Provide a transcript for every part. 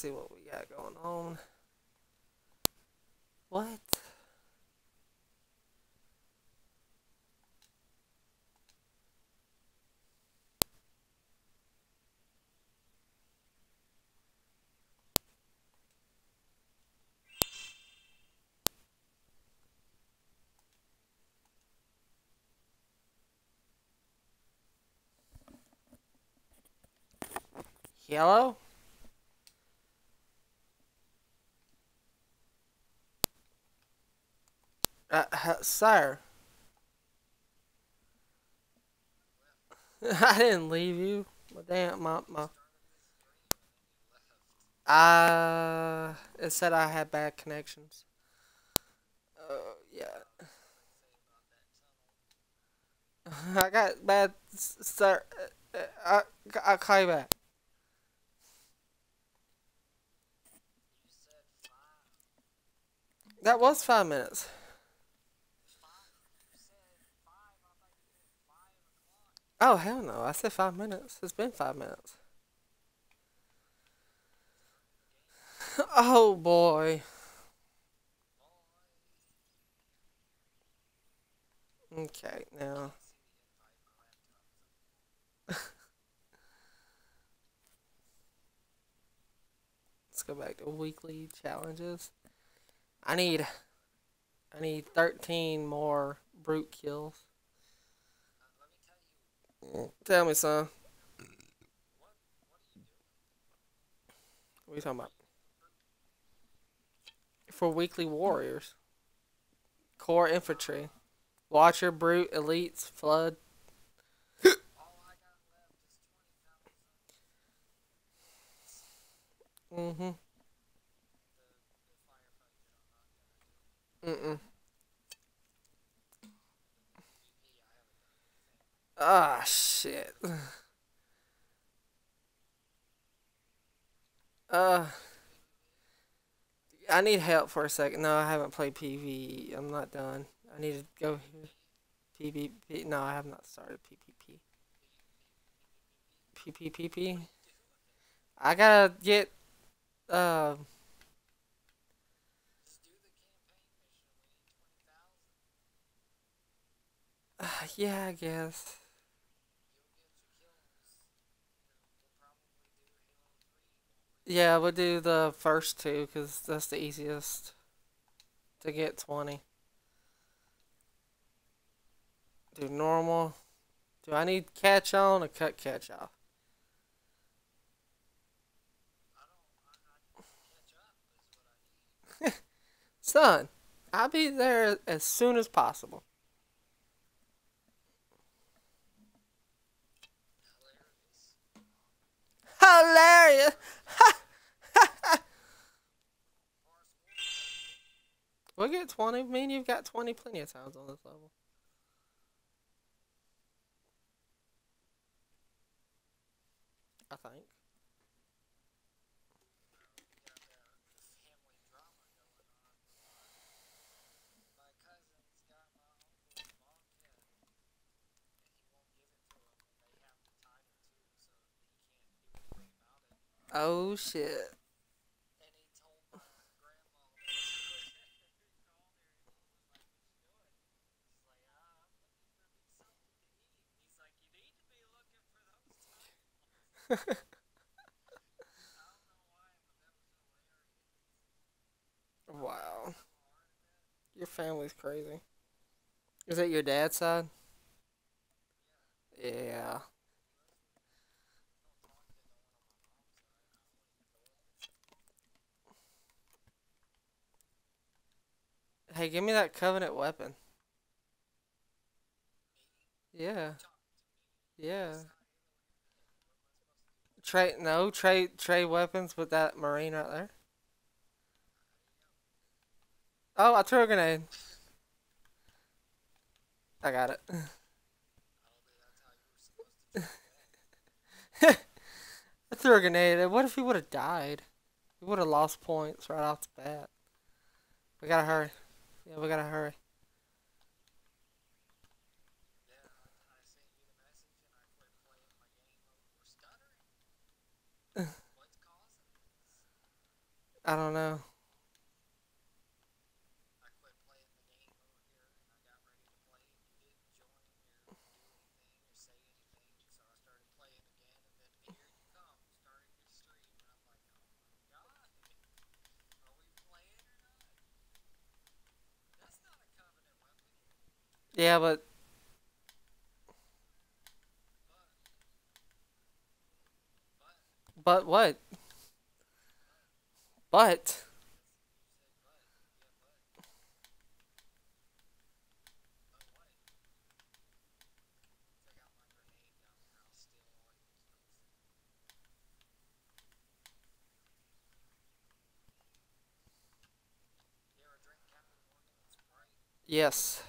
see what we got going on. What? Yellow? Uh, uh, sir. I didn't leave you. My damn, my, my. Uh, it said I had bad connections. Oh, yeah. I got bad, sir. Uh, uh, I, I'll call you back. That was five minutes. Oh, hell no. I said five minutes. It's been five minutes. Oh, boy. Okay, now. Let's go back to weekly challenges. I need I need 13 more brute kills. Tell me, son. What are you talking about? For weekly warriors. Core infantry. Watcher, brute, elites, flood. mm-hmm. Mm-mm. Ah, shit. Uh, I need help for a second. No, I haven't played PvE. I'm not done. I need to go here. PvP. No, I have not started PvP. PvPP. I gotta get, uh, yeah, I guess. Yeah, we'll do the first two because that's the easiest to get 20. Do normal. Do I need catch on or cut catch off? Son, I'll be there as soon as possible. Hilarious! we'll get 20. Me and you've got 20 plenty of times on this level. I think. Oh shit. Wow. Your family's crazy. Is that your dad's side? Yeah. Hey, give me that covenant weapon. Yeah. Yeah. Trade no trade trade weapons with that marine right there. Oh, I threw a grenade. I got it. I threw a grenade. What if he would have died? He would have lost points right off the bat. We gotta hurry. Yeah, we gotta hurry. I don't know. Yeah, but but what? But yes.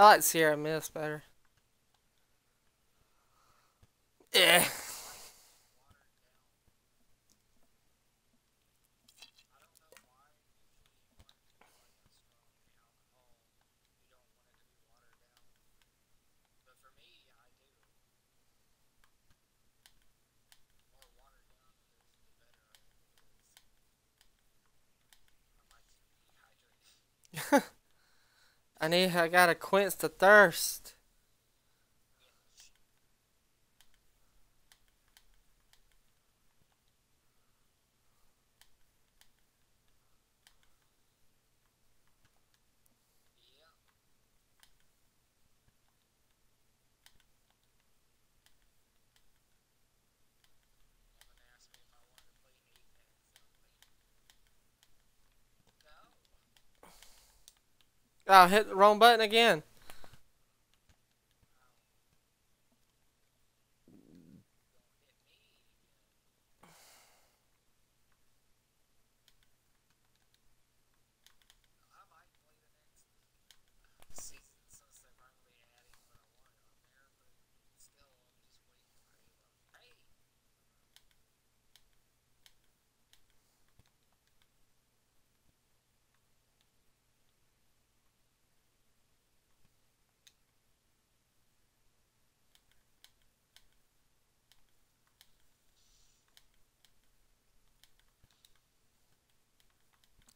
I like Sierra Mist better. Yeah. I need I gotta quench the thirst. Oh, hit the wrong button again.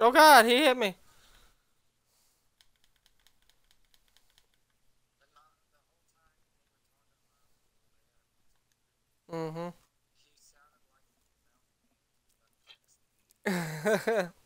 Oh God, he hit me. Mm-hmm.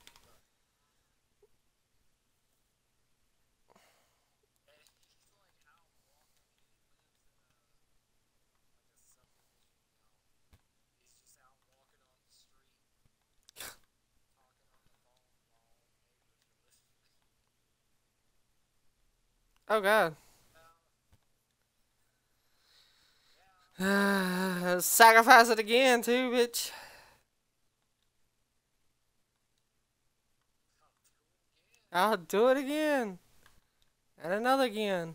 oh God. Sacrifice it again, too, bitch. I'll do it again. And another again.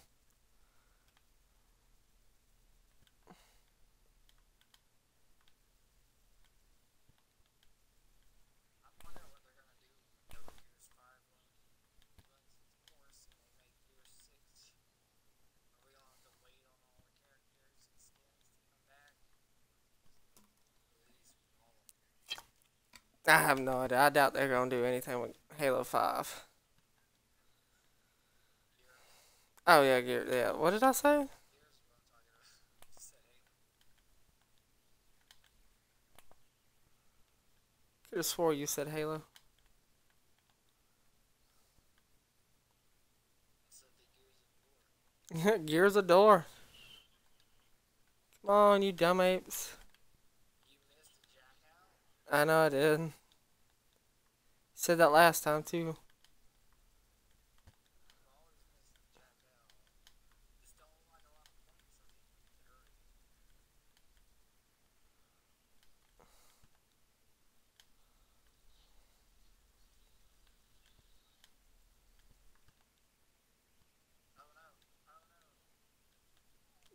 I have no idea. I doubt they're gonna do anything with Halo 5. Oh yeah, gear. Yeah. What did I say? Could have swore you said Halo. Gears of door. Come on, you dumb apes. I know I did. Said that last time too.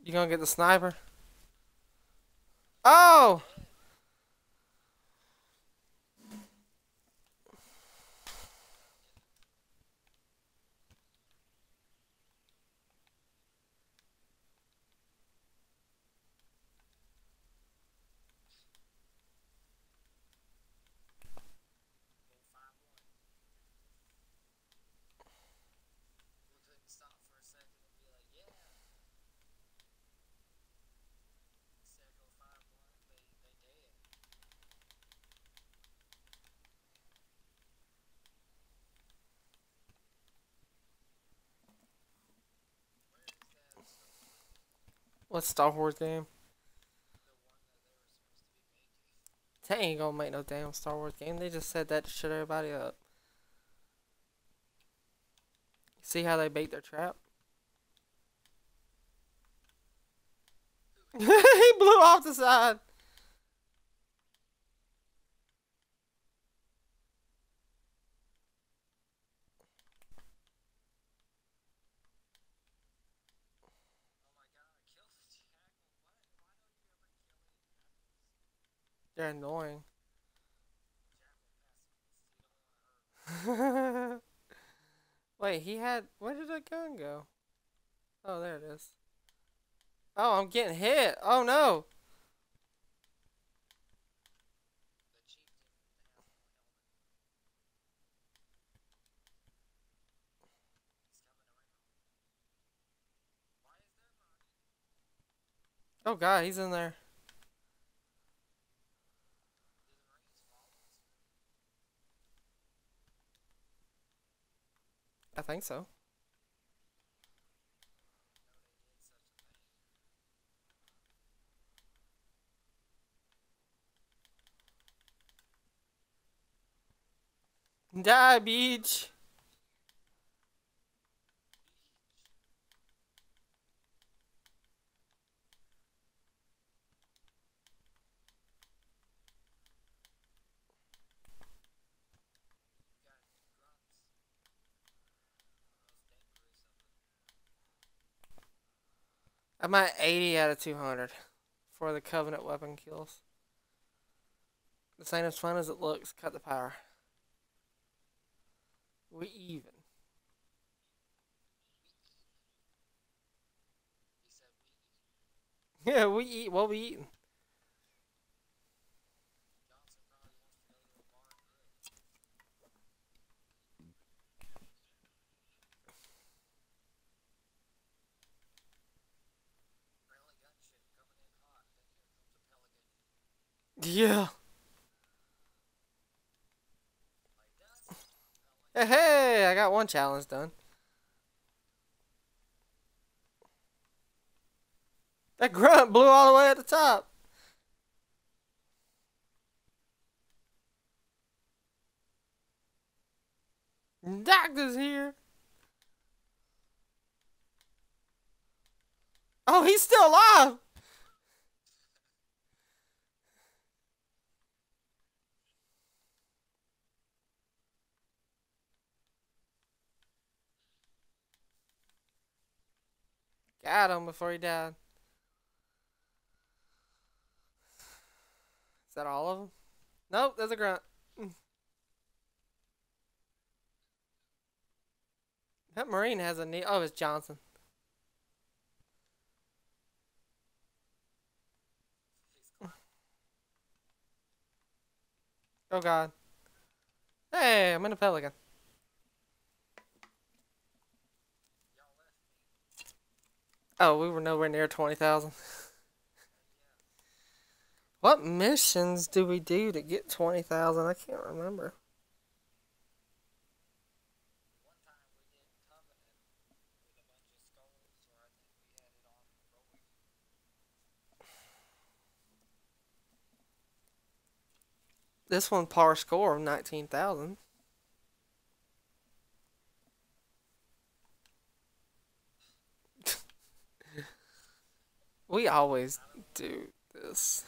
You gonna get the sniper? Oh! What Star Wars game? They ain't gonna make no damn Star Wars game. They just said that to shut everybody up. See how they bait their trap? he blew off the side. They're annoying. Wait, he had. Where did that gun go? Oh, there it is. Oh, I'm getting hit. Oh no. Oh god, he's in there. I think so. Die, beach. I'm at 80 out of 200 for the Covenant weapon kills. This ain't as fun as it looks. Cut the power. We even. Yeah, we eat what we eating. Yeah. Hey, hey, I got one challenge done. That grunt blew all the way at the top. Doctor's here. Oh, he's still alive. Got him before he died. Is that all of them? Nope, there's a grunt. That Marine has a knee. Oh, it's Johnson. Oh, God. Hey, I'm in a pelican. Oh, we were nowhere near 20,000. What missions do we do to get 20,000? I can't remember. This one par score of 19,000. We always do this.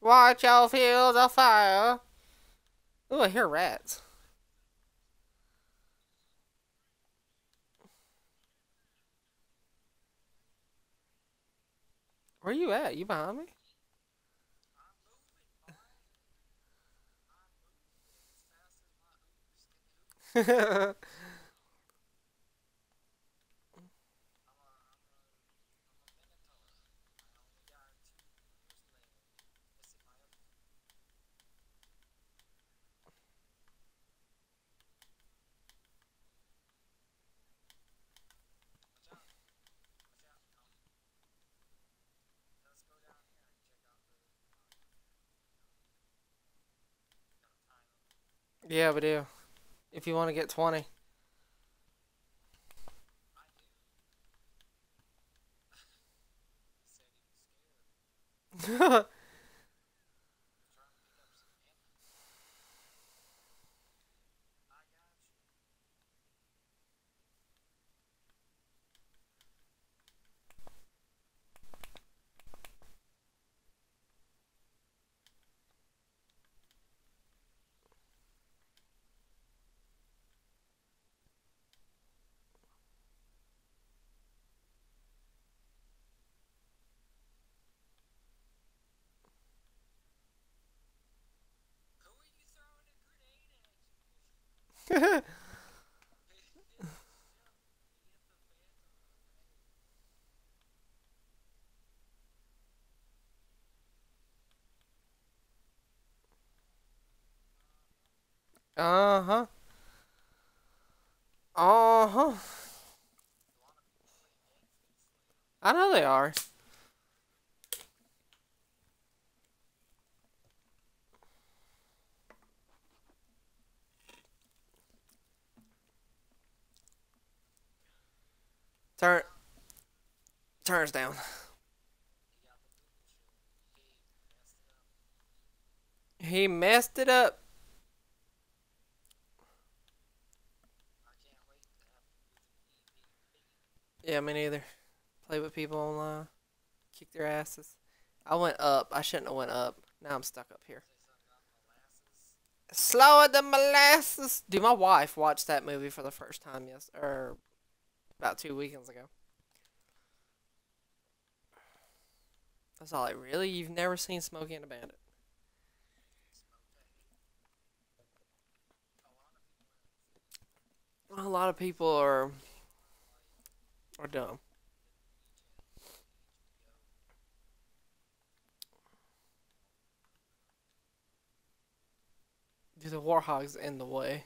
Watch your fields of fire. Ooh, I hear rats. Where you at? You behind me? yeah, we do. If you want to get 20. Uh-huh. Uh-huh. I know they are. Turn. Turns down. He messed it up. Yeah, me neither. Play with people online. Kick their asses. I went up. I shouldn't have went up. Now I'm stuck up here. Slower than molasses. Dude, my wife watched that movie for the first time yes, or about two weekends ago. That's all like, really? You've never seen Smokey and the Bandit? A lot of people are are dumb. Do the Warthogs in the way?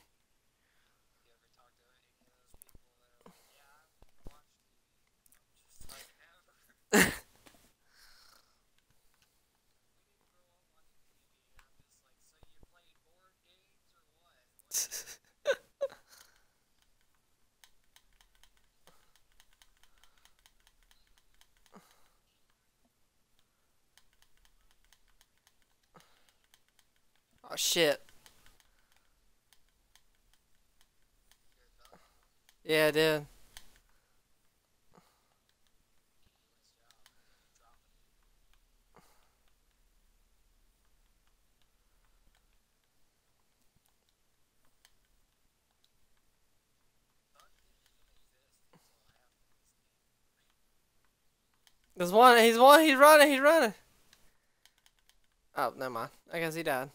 Oh shit. Yeah, I did. There's one. He's one. He's running. He's running. Oh, never mind. I guess he died.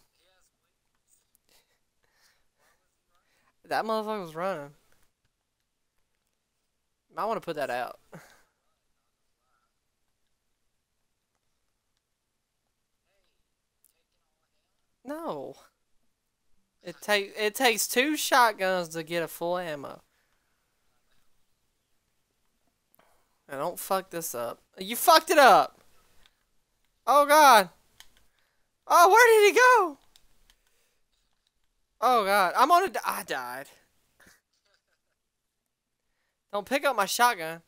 That motherfucker was running. I want to put that out. no. It take it takes two shotguns to get a full ammo. I don't fuck this up. You fucked it up. Oh god. Oh, where did he go? Oh god, I'm on a. I died. Don't pick up my shotgun.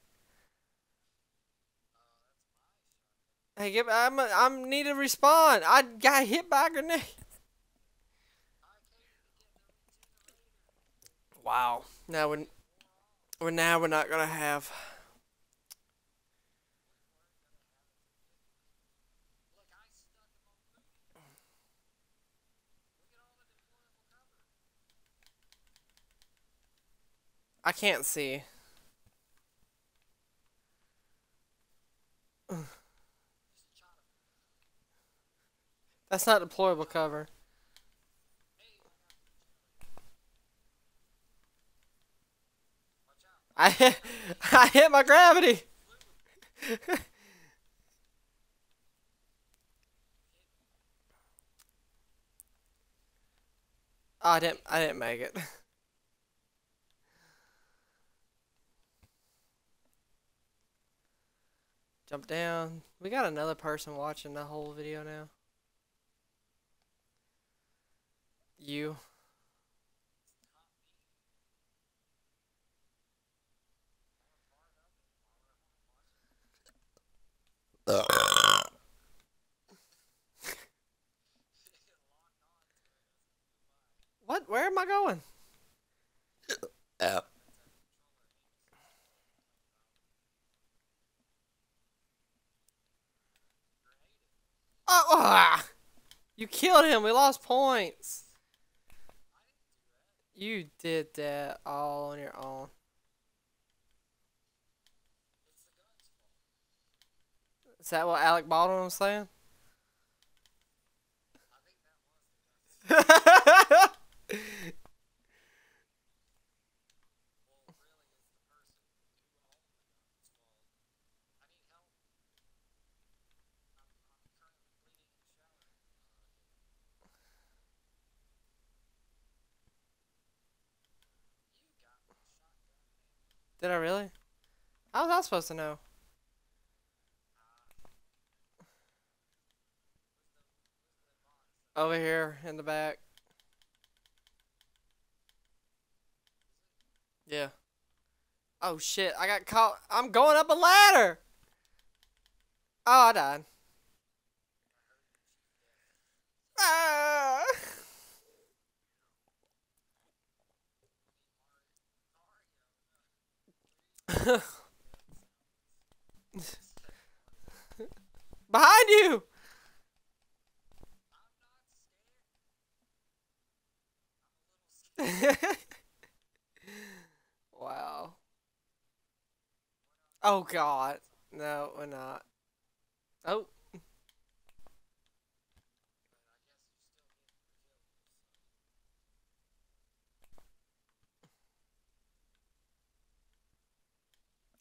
Hey, get, I'm I'm need to respond. I got hit by a grenade. Wow. Now we're, we're now we're not gonna have. I can't see. That's not deployable cover. I hit, I hit my gravity. oh, I didn't I didn't make it. Jump down. We got another person watching the whole video now. You. What? Where am I going? Oh, ah! You killed him. We lost points. You did that all on your own. Is that what Alec Baldwin was saying? Did I really? How was I supposed to know? Over here in the back. Yeah. Oh shit, I got caught. I'm going up a ladder! Oh, I died. Ah! Behind you! wow. Oh god. No, we're not. Oh.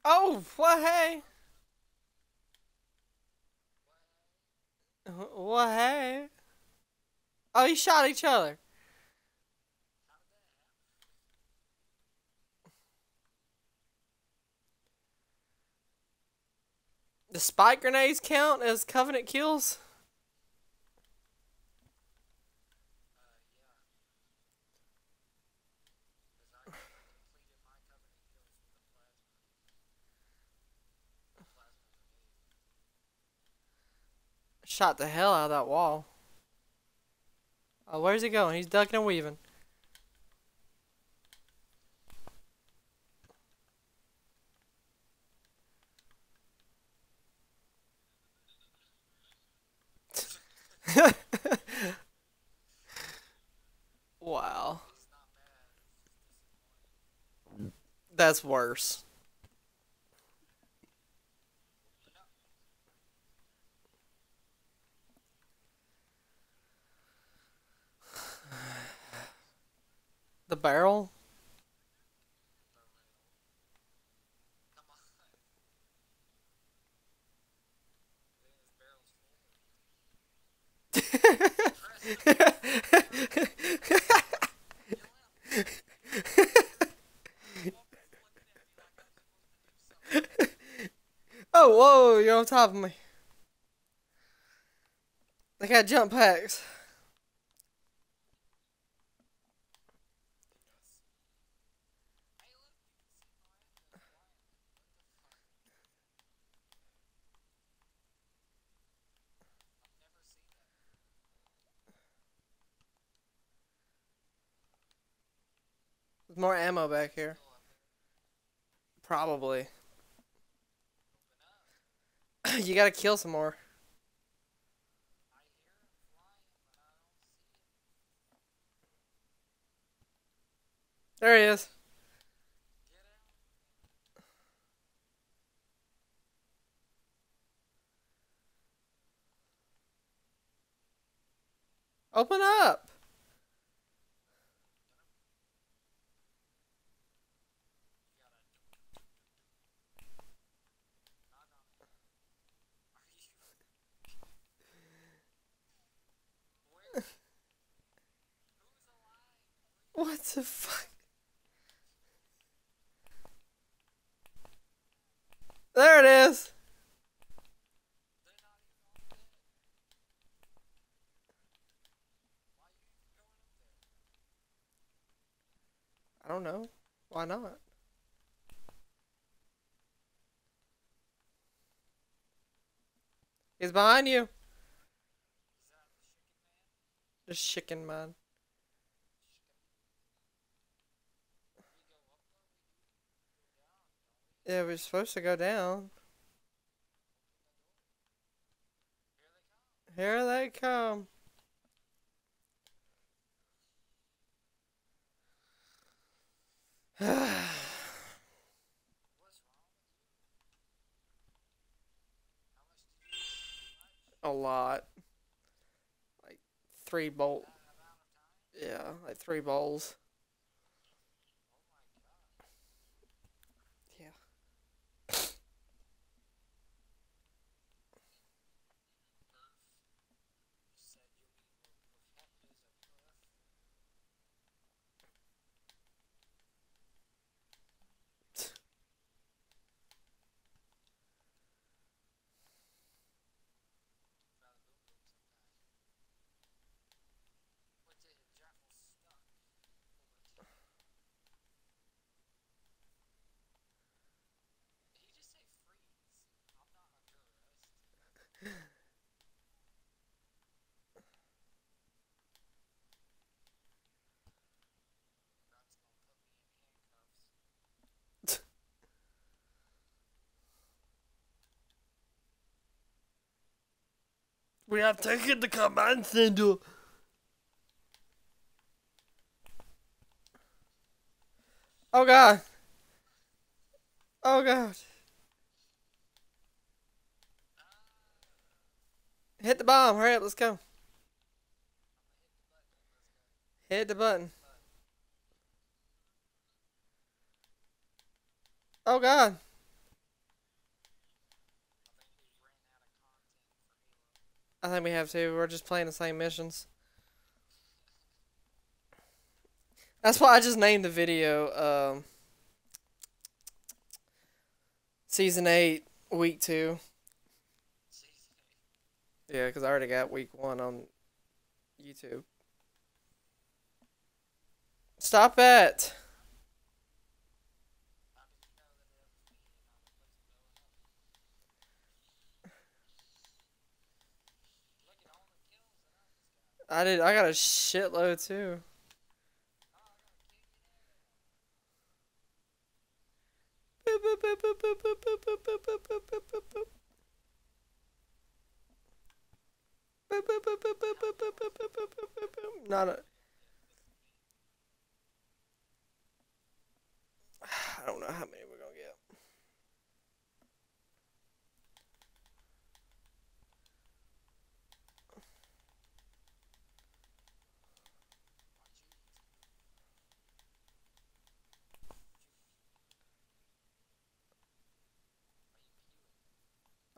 Oh, what hey? What hey? Oh, you shot each other. The spike grenades count as Covenant kills? Shot the hell out of that wall. Oh, where's he going? He's ducking and weaving. wow. That's worse. The barrel? oh, whoa, you're on top of me. They got jump packs. More ammo back here. Probably. you gotta kill some more. There he is. Open up. What the fuck? There it is. I don't know. Why not? He's behind you. The chicken man. Yeah, we're supposed to go down. Here they come. A lot. Like three bolt. Yeah, like three bowls. Yeah. We have taken the command center. Oh god. Oh god. Hit the bomb. Hurry up, let's go. Hit the button. Oh god. I think we have to. We're just playing the same missions. That's why I just named the video um, Season 8, Week 2. Yeah, because I already got Week 1 on YouTube. Stop it! I did. I got a shitload too. Not a. I don't know how many.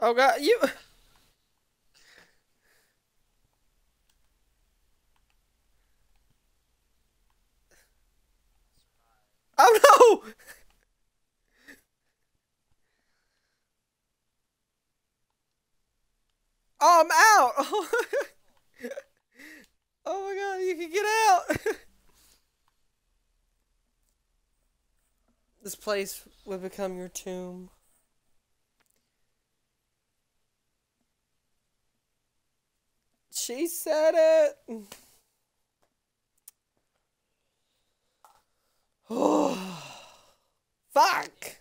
Oh god, you. Oh no! Oh, I'm out! oh my god, you can get out! this place will become your tomb. She said it! Oh, fuck!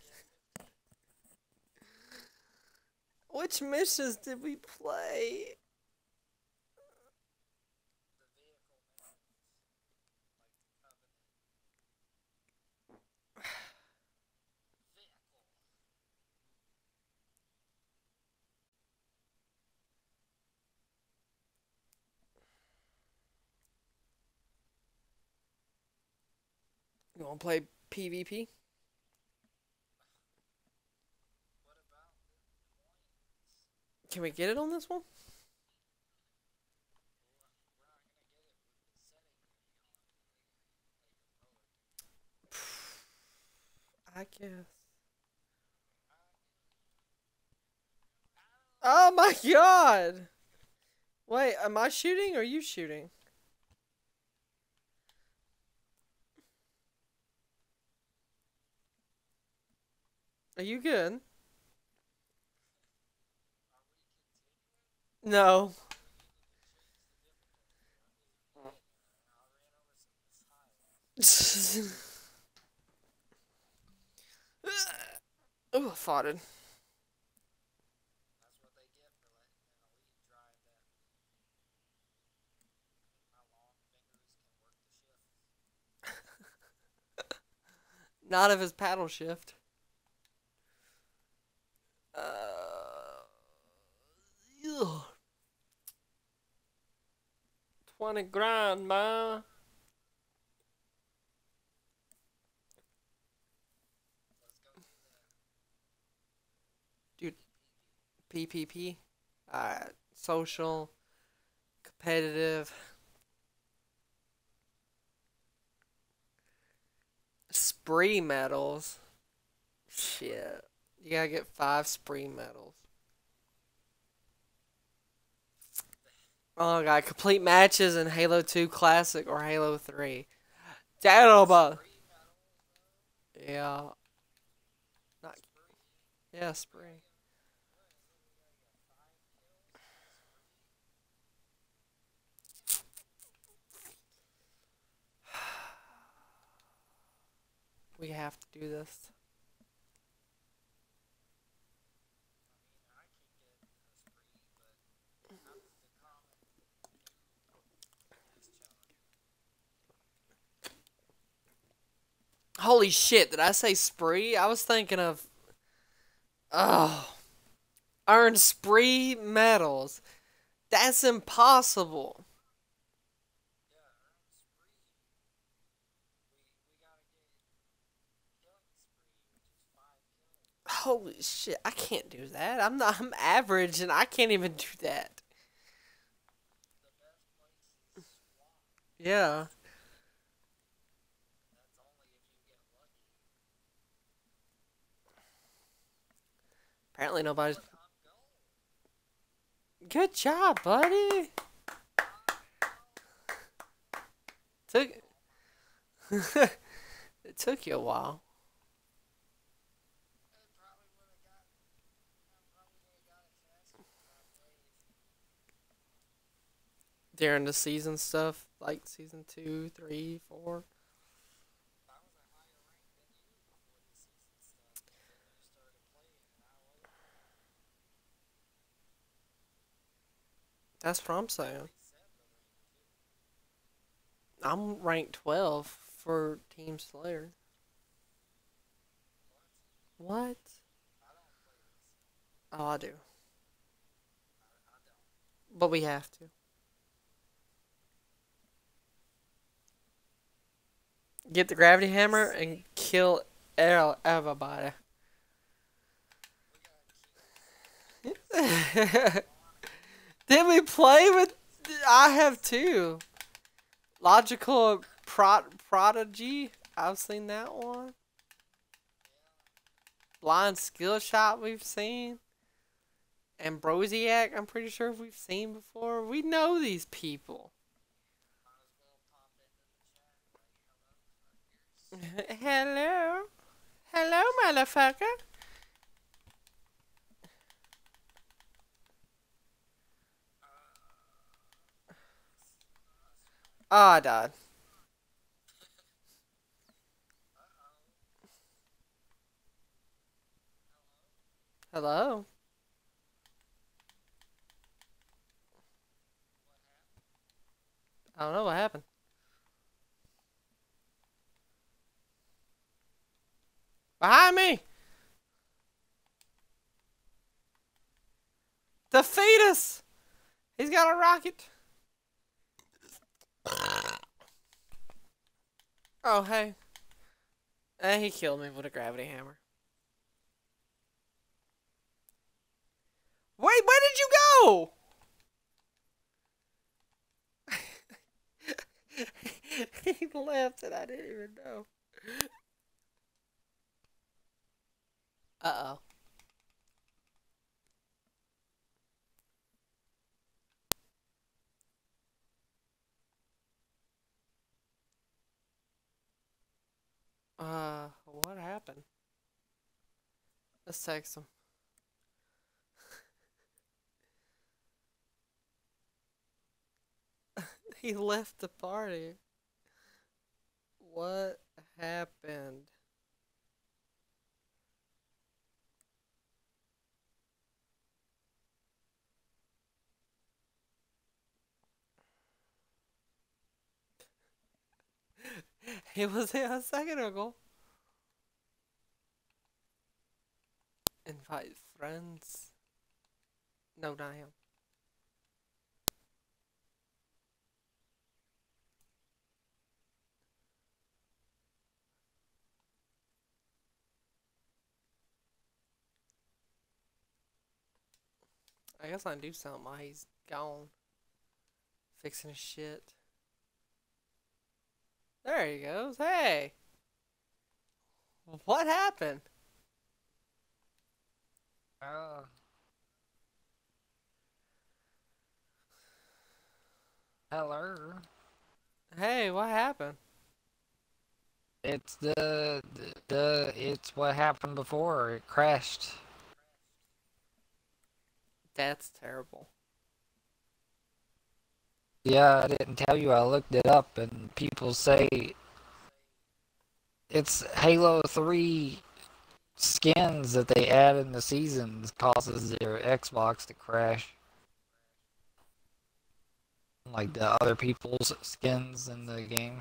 Which missions did we play? Want to play PvP? Can we get it on this one? I guess. Oh my god! Wait, am I shooting or are you shooting? Are you good? No. oh, I farted. Not of his paddle shift. Uh, ugh. 20 grand, man. Dude, PPP. Uh, social, competitive. Spree medals. Shit. You gotta get five spree medals. Oh god, complete matches in Halo 2 Classic or Halo 3. Terrible. Yeah. Not. Yeah, spree. We have to do this. Holy shit, did I say spree? I was thinking of. Oh. Earn spree medals. That's impossible. Holy shit, I can't do that. I'm not I'm average and I can't even do that. Yeah. Apparently nobody's Good job, buddy. Took it took you a while. During the season stuff, like season two, three, four. That's what I'm saying. I'm ranked 12 for Team Slayer. What? Oh, I do. But we have to. Get the gravity hammer and kill er- everybody. Did we play with? I have two. Logical Pro Prodigy. I've seen that one. Blind skill shot we've seen. Ambrosiak, I'm pretty sure we've seen before. We know these people. Hello? Hello, motherfucker? Ah, I died. Hello? I don't know what happened. Behind me! The fetus! He's got a rocket! Oh, hey. And he killed me with a gravity hammer. Wait, where did you go? he left and I didn't even know. Uh Uh, what happened? Let's text him. he left the party. What happened? he was here a second ago. Invite friends. No, not him. I guess I do something while he's gone. Fixing his shit. There he goes. Hey! What happened? Uh, hello. Hey, what happened? It's the, the the it's what happened before. It crashed. That's terrible. Yeah, I didn't tell you. I looked it up, and people say it's Halo 3 skins that they add in the seasons causes their Xbox to crash. Like the other people's skins in the game.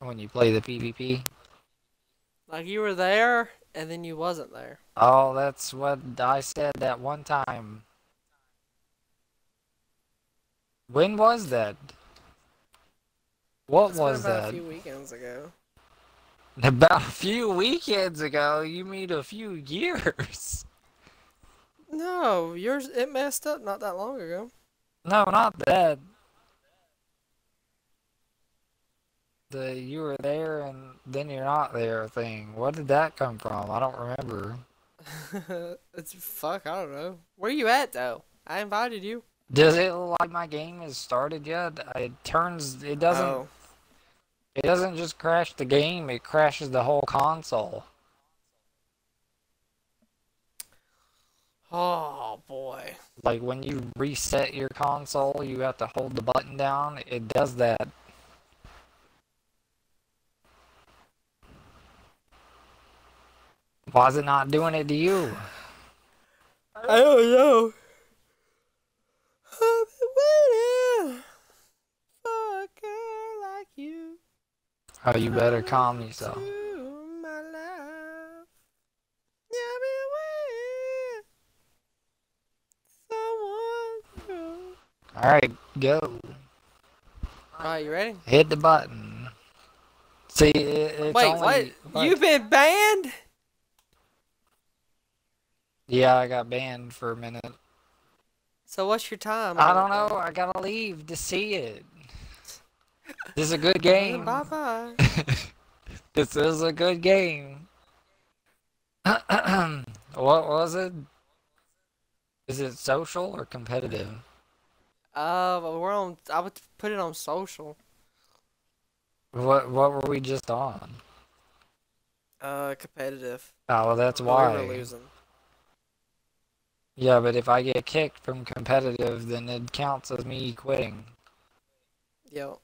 When you play the PvP. Like you were there, and then you wasn't there. Oh, that's what I said that one time. When was that? What It's was about that? a few weekends ago. About a few weekends ago, you mean a few years? No, yours it messed up not that long ago. No, not that. The you were there and then you're not there thing. What did that come from? I don't remember. it's fuck, I don't know. Where you at though? I invited you. Does it look like my game has started yet? It turns. It doesn't. Oh. It doesn't just crash the game. It crashes the whole console. Oh boy. Like when you reset your console, you have to hold the button down. It does that. Why is it not doing it to you? I don't know. Waiting for a girl like you. Oh, you better calm yourself. my life. Yeah, I've. Someone. Alright, go. Alright, you ready? Hit the button. See, it, Wait, only, what? You've been banned? Yeah, I got banned for a minute. So what's your time? I don't know. I gotta leave to see it. This is a good game. Bye bye. this is a good game. what was it? Is it social or competitive? Uh, we're on. I would put it on social. What what were we just on? Uh, competitive. Oh, well, that's why. We were losing. Yeah, but if I get kicked from competitive, then it counts as me quitting. Yep.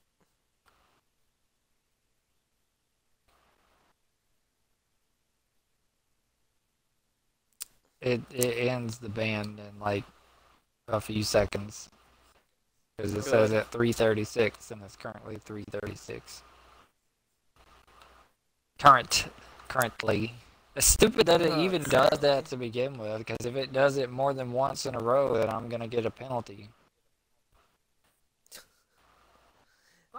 It it ends the band in like a few seconds. Because it says at 336 and it's currently 336. Current currently. It's stupid that it even does that to begin with, because if it does it more than once in a row, then I'm gonna get a penalty.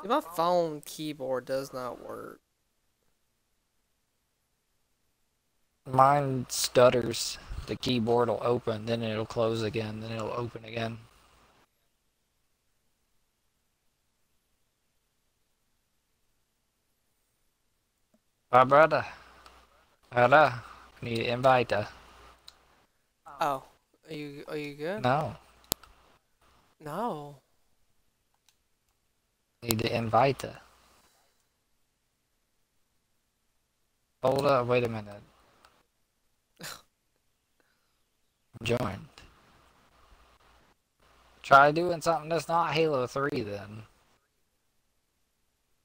Dude, my phone keyboard does not work. Mine stutters. The keyboard will open, then it'll close again, then it'll open again. My brother. Hello. Need to invite. Oh. oh, are you are you good? No. No. Need to invite her. Hold up, wait a minute. I'm joined. Try doing something that's not Halo 3 then.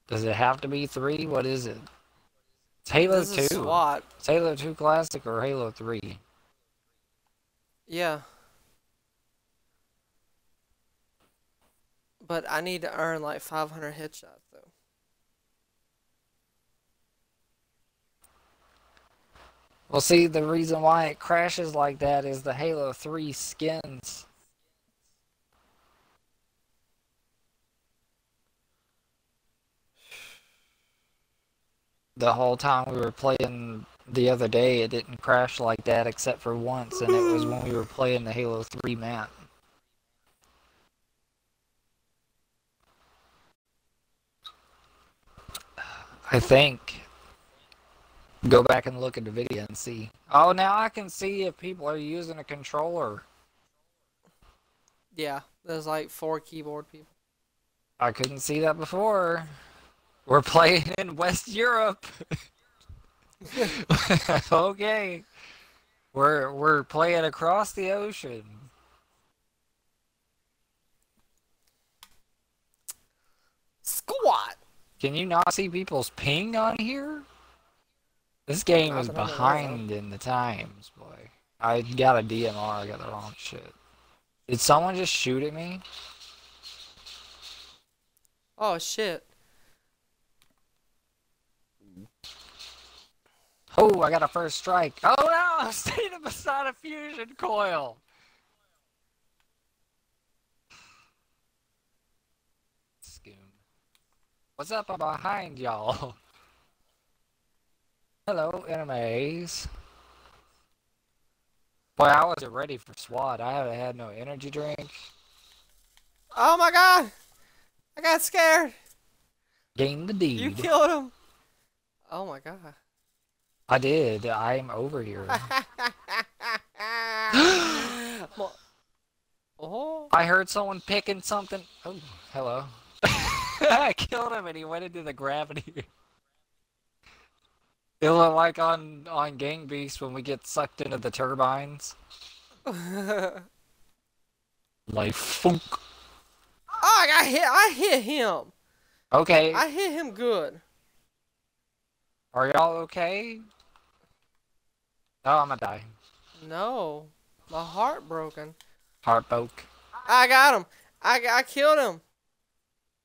Does it have to be 3? What is it? It's Halo This 2. is SWAT. It's Halo 2 Classic or Halo 3? Yeah. But I need to earn like 500 headshots though. Well, see, the reason why it crashes like that is the Halo 3 skins. The whole time we were playing the other day, it didn't crash like that except for once, and it was when we were playing the Halo 3 map. I think. Go back and look at the video and see. Oh, now I can see if people are using a controller. Yeah, there's like four keyboard people. I couldn't see that before. We're playing in West Europe. okay. We're we're playing across the ocean. Squat. Can you not see people's ping on here? This game is that I'm aware of. behind in the times, boy. I got a DMR, I got the wrong shit. Did someone just shoot at me? Oh shit. Oh, I got a first strike. Oh no, I'm beside a fusion coil. Scoon. What's up behind y'all? Hello, enemies. Boy, I wasn't ready for SWAT. I haven't had no energy drink. Oh my god. I got scared. Gain the deed. You killed him. Oh my god. I did. I'm over here. Oh. I heard someone picking something. Oh, hello. I killed him and he went into the gravity. It looked like on on Gang Beast when we get sucked into the turbines. Like funk. Oh, I got hit. I hit him. Okay, I hit him good. are y'all okay? Oh, I'm gonna die. No. My heart broken. Heart broke. I got him. I, I killed him.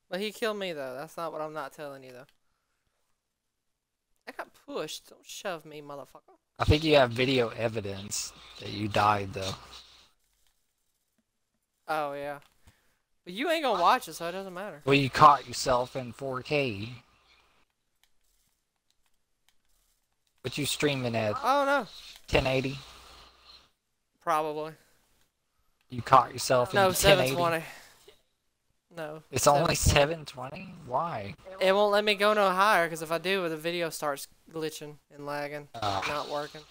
But he killed me though. That's not what I'm not telling you though. I got pushed. Don't shove me, motherfucker. I think you have video evidence that you died though. Oh yeah. But you ain't gonna watch it, so it doesn't matter. Well, you caught yourself in 4K. What you streaming at? Oh no. 1080? Probably. You caught yourself in No, 1080? 720. No. It's only 720. 720? Why? It won't let me go no higher because if I do, the video starts glitching and lagging, Ah. not working.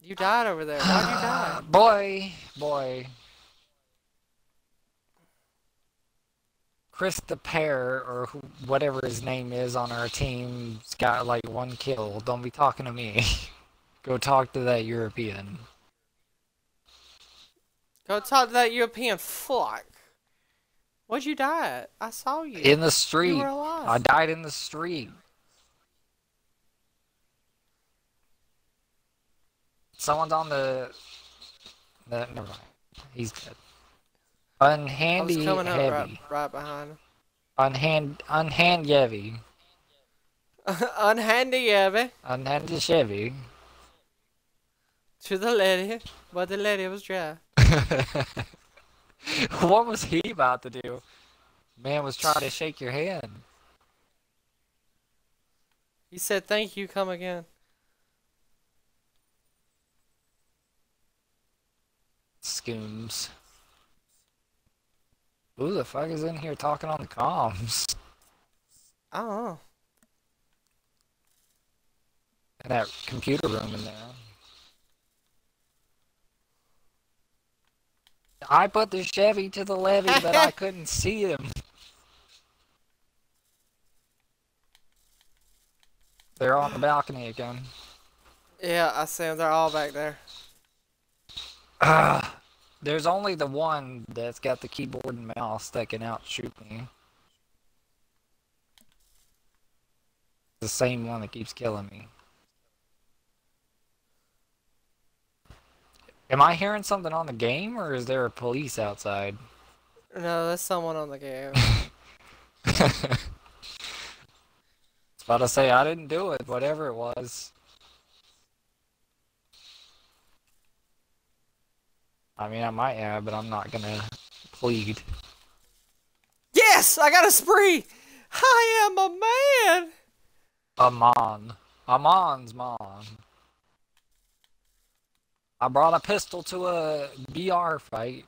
You died over there. Why'd you die? boy, boy. Chris the Pear, or who, whatever his name is on our team's got like one kill. Don't be talking to me. Go talk to that European. Go talk to that European fuck. What'd you die at? I saw you. In the street. I died in the street. Someone's on the. the never mind. He's dead. Unhandy coming up heavy. right, right behind him. Unhand unhand heavy. Unhandy Abby Unhandy Chevy. to the lady, but the lady was dry. what was he about to do? Man was trying to shake your hand. He said, "Thank you, come again." Scooms. Who the fuck is in here talking on the comms? I don't know. In that computer room in there. I put the Chevy to the levee, but I couldn't see him. They're on the balcony again. Yeah, I see them. They're all back there. Ah, there's only the one that's got the keyboard and mouse that can outshoot me. The same one that keeps killing me. Am I hearing something on the game, or is there a police outside? No, there's someone on the game. I was about to say I didn't do it, whatever it was. I mean, I might have, but I'm not gonna plead. yes, I got a spree. I am a man. Amon. Amon's mom. I brought a pistol to a BR fight.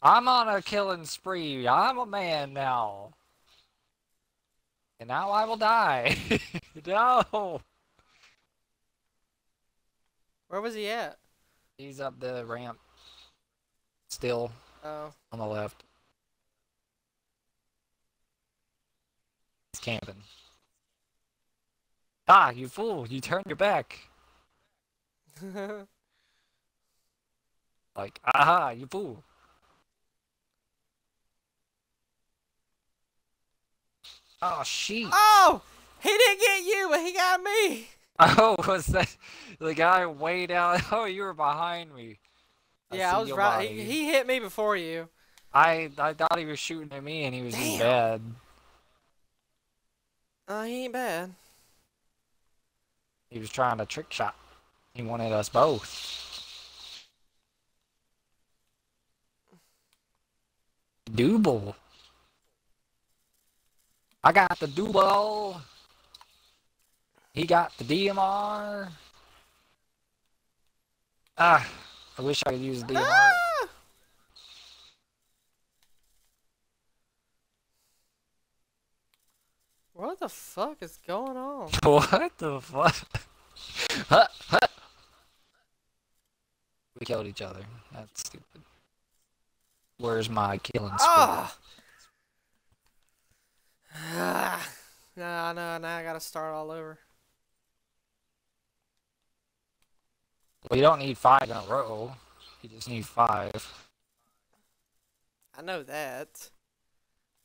I'm on a killing spree. I'm a man now. And now I will die. no. Where was he at? He's up the ramp. Still Oh, on the left. He's camping. Ah, you fool. You turned your back. Like, aha, you fool. Oh, sheet. oh, he didn't get you, but he got me. Oh, was that the guy way down? Oh, you were behind me. yeah, I was right. He, he hit me before you. I I thought he was shooting at me and he was Damn. bad. Uh, he ain't bad. He was trying to trick shot. He wanted us both. Double. I got the double. He got the DMR. Ah, I wish I could use the DMR. Ah! What the fuck is going on? What the fuck? Huh, huh. We killed each other. That's stupid. Where's my killing spree? Ah! Ah. No, no, now I gotta start all over. Well, you don't need five in a row. You just need five. I know that.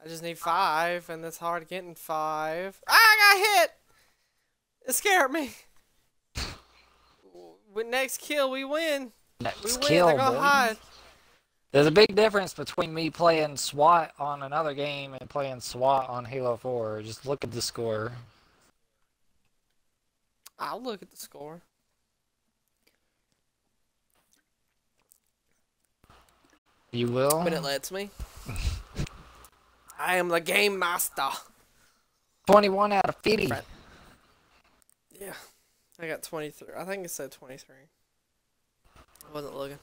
I just need five, and it's hard getting five. Ah, I got hit! It scared me. With next kill, we win. We Next win. kill, They're gonna boy. hide. There's a big difference between me playing SWAT on another game and playing SWAT on Halo 4. Just look at the score. I'll look at the score. You will? When it lets me. I am the game master. 21 out of 50. Right. Yeah. I got 23. I think it said 23. I wasn't looking.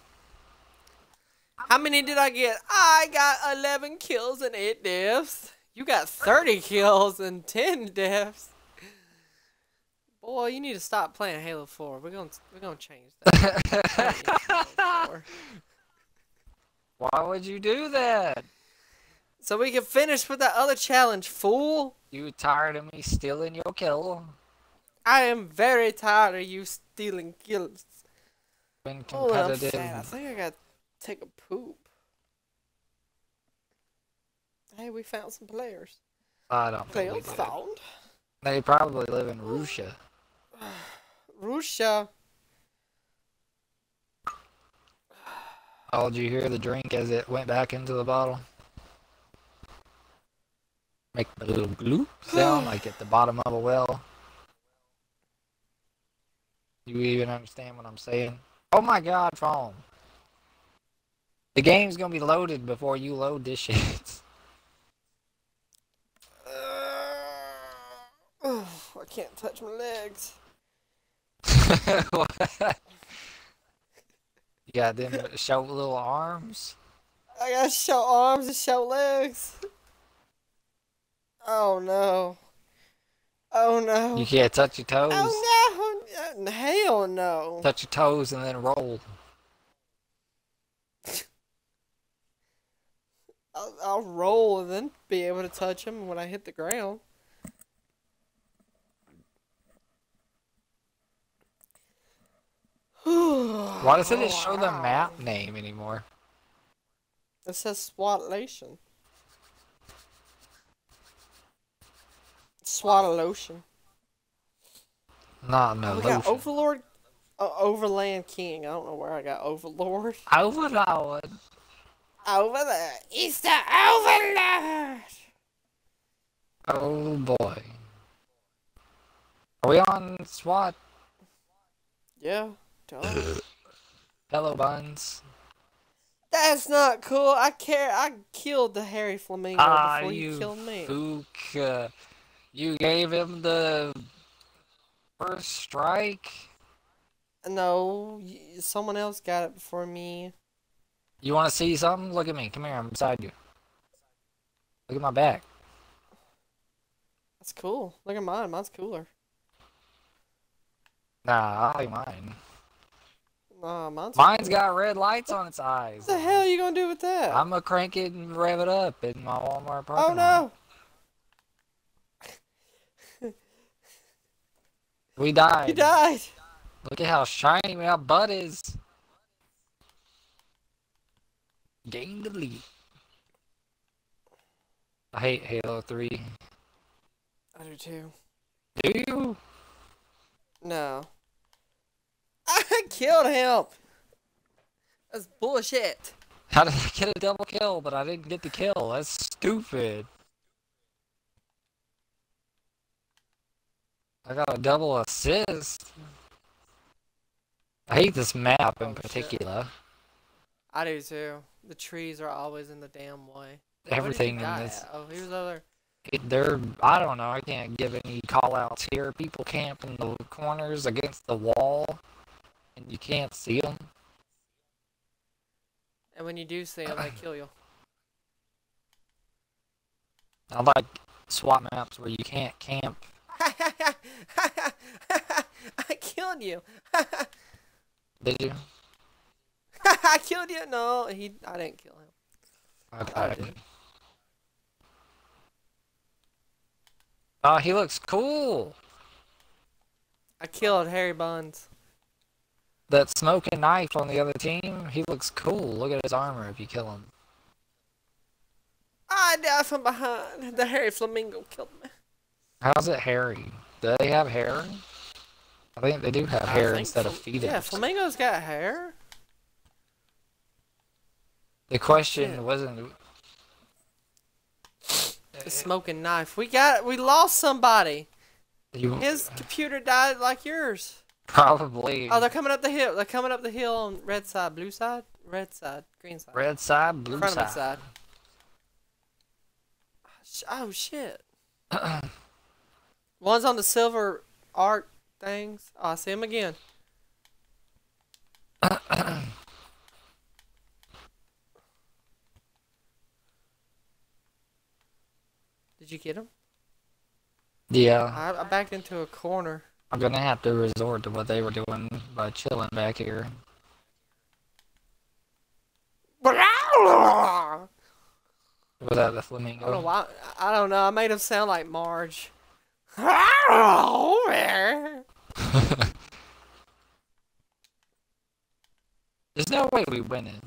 How many did I get? I got 11 kills and 8 deaths. You got 30 kills and 10 deaths. Boy, you need to stop playing Halo 4. We're going to we're going to change that. Halo 4. Why would you do that? so we can finish with that other challenge, fool. You tired of me stealing your kill? I am very tired of you stealing kills. Been Oh, competitive. fat. I think I got to take a poop. Hey, we found some players. I don't think we Players did. found. They probably live in Russia. Russia. Oh, did you hear the drink as it went back into the bottle? Make a little gloop sound like at the bottom of a well. Do you even understand what I'm saying? Oh my god, phone. The game's gonna be loaded before you load this shit. Oh, I can't touch my legs. Got them short little arms? I got short arms and short legs. Oh no. Oh no. You can't touch your toes. Oh no. Uh, Hell no. Touch your toes and then roll. I'll, I'll roll and then be able to touch him when I hit the ground. Why doesn't it show the map name anymore? It says SWATlation. SWATalotion. Not no we got. Overlord, uh, Overland King. I don't know where I got Overlord. Overlord. Over there. It's the Overlord. Oh boy. Are we on SWAT? Yeah. Hello buns. That's not cool. I care. I killed the hairy flamingo Ah, before you, you killed me. fook. Uh, you gave him the first strike. No, someone else got it before me. You want to see something? Look at me. Come here. I'm beside you. Look at my back. That's cool. Look at mine. Mine's cooler. Nah, I like mine. Nah, mine's. Mine's got red lights on its eyes. What the hell are you gonna do with that? I'm gonna crank it and rev it up in my Walmart oh, parking oh lot. no! We died. You died. Look at how shiny my butt is. Gain the lead. I hate Halo 3. I do too. Do you? No. I killed him. That's bullshit. How did I get a double kill, but I didn't get the kill? That's stupid. I got a double assist. I hate this map in Oh, shit. particular. I do too. The trees are always in the damn way. Where did you Everything in this. at? Oh, he was over there. They're I don't know. I can't give any call outs here. People camp in the corners against the wall, and you can't see them. And when you do see them, they kill you. I like SWAT maps where you can't camp. I killed you. Did you? I killed you. No, he. I didn't kill him. Okay. did. Oh, he looks cool. I killed Harry Buns. That smoking knife on the other team, he looks cool. Look at his armor if you kill him. Ah, I died from behind. The hairy flamingo killed me. How's it hairy? Do they have hair? I think they do have I hair instead of feet. Yeah, flamingos got hair. The question Shit. wasn't. The smoking knife. We got. We lost somebody. You His computer died like yours. Probably Oh, they're coming up the hill. They're coming up the hill on red side, blue side, red side, green side, red side, blue front side. side. Ah, oh shit! One's on the silver art things. Oh, I see him again. Did you get him? yeah. I, I backed into a corner. I'm gonna have to resort to what they were doing by chilling back here. I Was that the don't know flamingo? why. I don't know. I made him sound like Marge. There's no way we win it.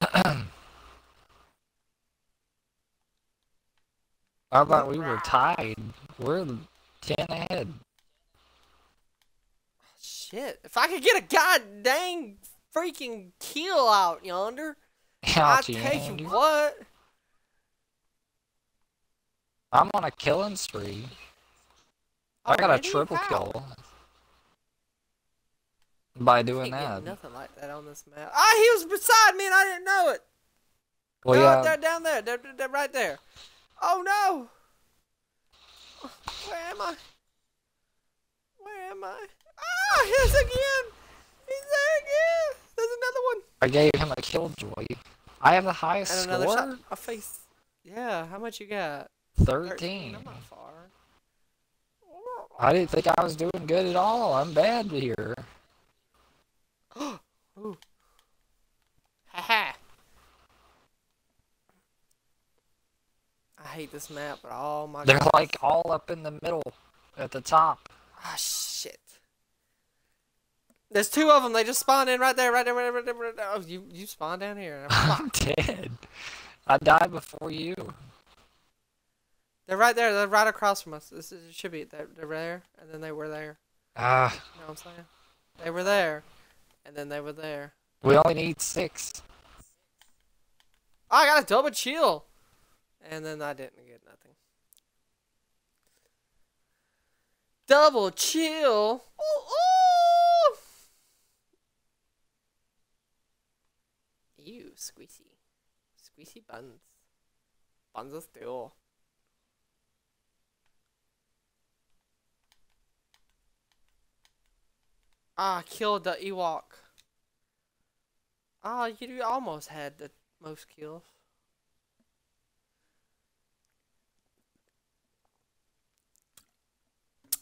I thought we were tied. We're 10 ahead. Shit! If I could get a god dang freaking kill out yonder, I'd Ouchie, take what? I'm on a killing spree. I got a triple kill by doing that. nothing like that on this map. Ah, he was beside me and I didn't know it. Well, no, yeah, they're down there. They're, they're right there. Oh no! Where am I? Where am I? Ah, here's again. He's there again. There's another one. I gave him a killjoy. I have the highest And another score. shot. A face. Yeah. How much you got? 13. I'm not far. I didn't think I was doing good at all. I'm bad here. Ooh. Haha. I hate this map, but oh my They're god. like all up in the middle at the top. Ah, shit. There's two of them. They just spawned in right there, right there, right there, right there. Oh, you you spawned down here. I'm dead. I died before you. They're right there. They're right across from us. This is, it should be. They're, they're there, and then they were there. Ah, You know what I'm saying? They were there, and then they were there. we only need six. Oh, I got a double chill, and then I didn't get nothing. Double chill. Ooh, ooh. Ew, squeezy. Squeezy buns. Buns of steel. Ah, killed the Ewok. Ah, you almost had the most kills.